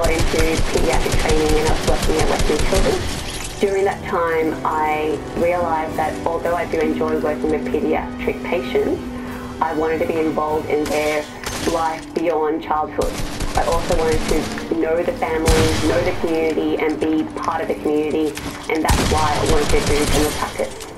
got into paediatric training and I was working at Westmead Children's. During that time, I realised that although I do enjoy working with paediatric patients, I wanted to be involved in their life beyond childhood. I also wanted to know the families, know the community, and be part of the community, and that's why I wanted to do general practice.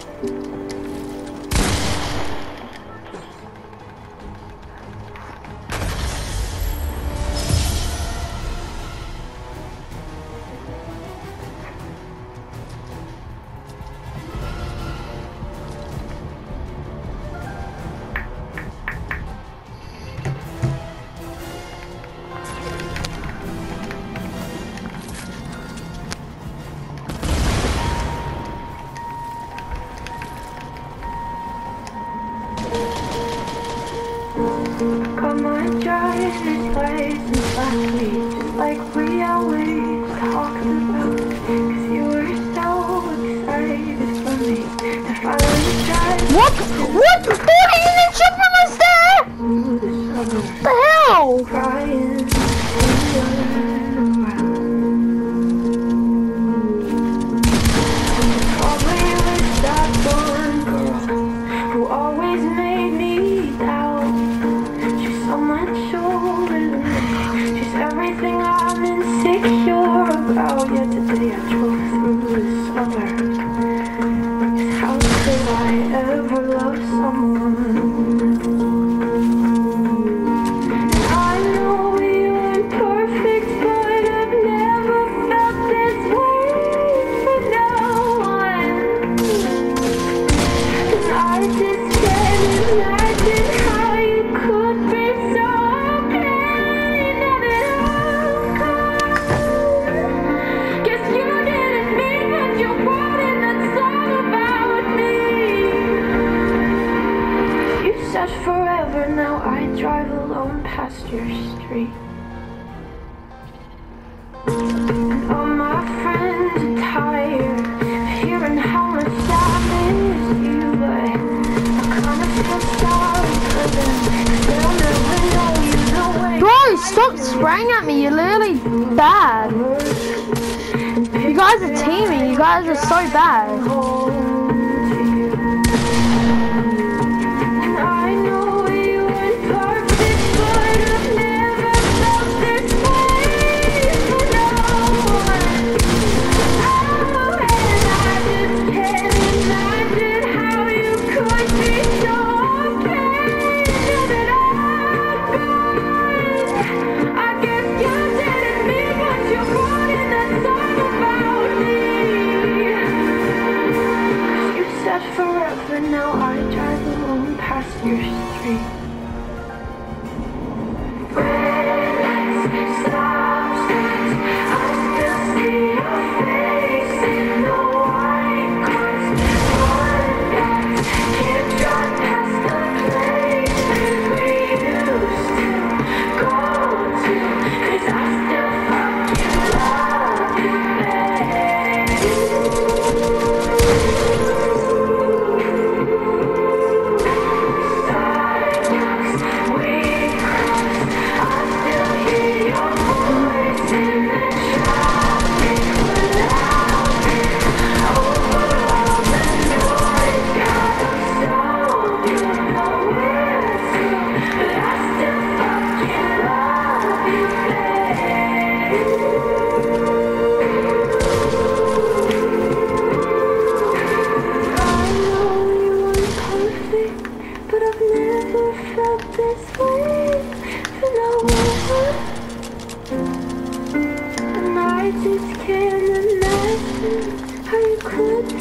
Driver's license last week, like we always talked about. Cause you were so excited for What? What us there? through the What hell? I just can't stop spraying at me. You're literally bad. You guys are teaming. You guys are so bad.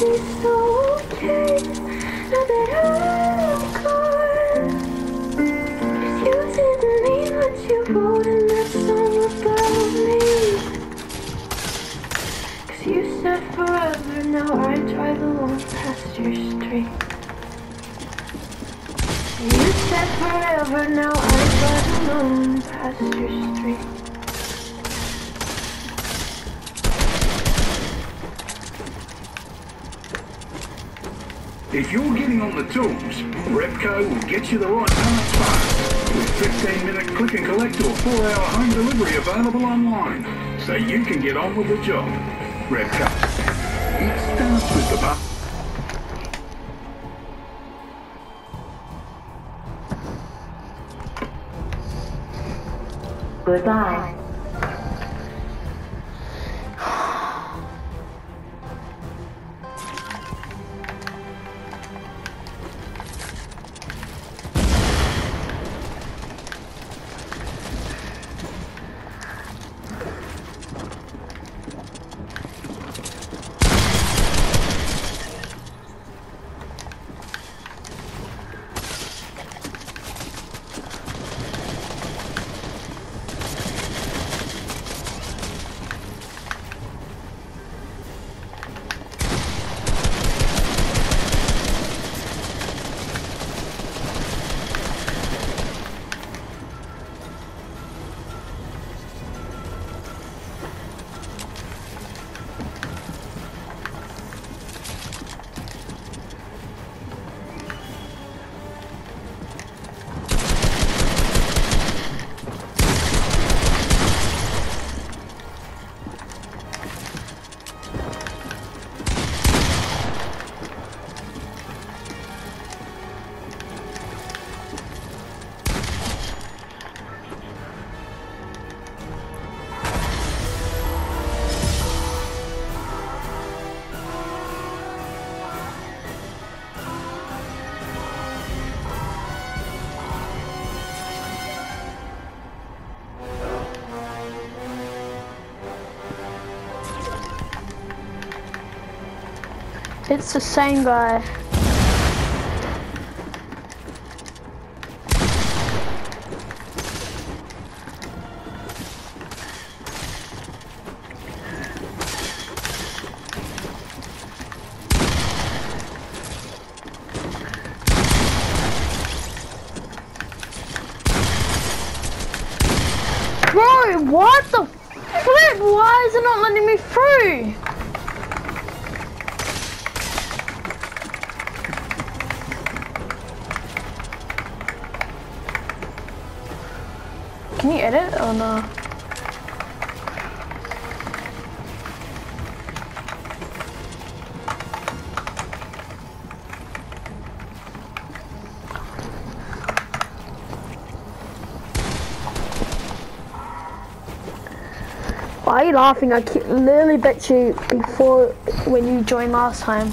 So okay now that I'm gone. you didn't mean what you wrote in that song about me. Cause you said forever, now I drive alone past your street. You said forever, now I drive alone past your street. If you're getting on the tools, Repco will get you the right parts fast. with 15 minute click and collect or 4 hour home delivery available online. So you can get on with the job. Repco. It starts with the bu- Goodbye. It's the same guy. Bro, what the flip? Why is it not letting me through? No? Why are you laughing? I literally bet you before when you joined last time.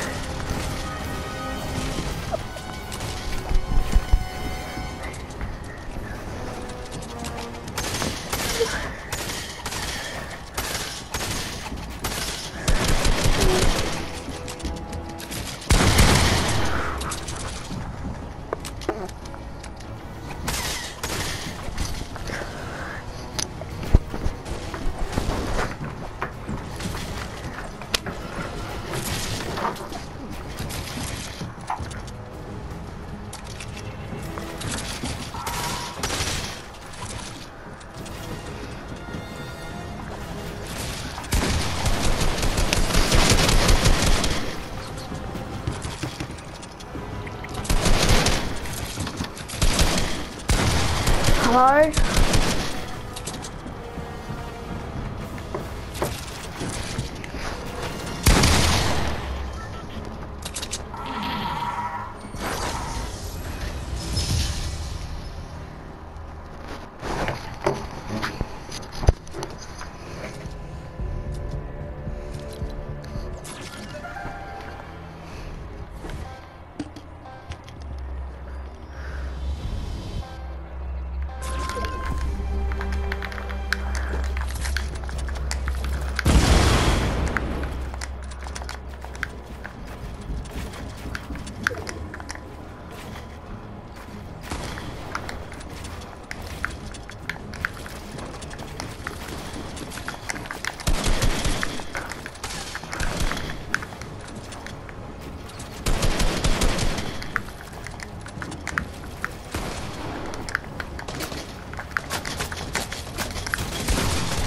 Hello?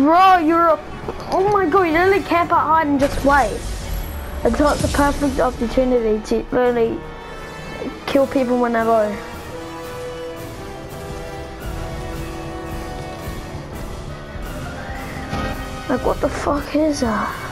Bro, you're a... Oh my god, you literally camp out hide and just wait. It's the perfect opportunity to literally kill people when they're low. Like, what the fuck is that?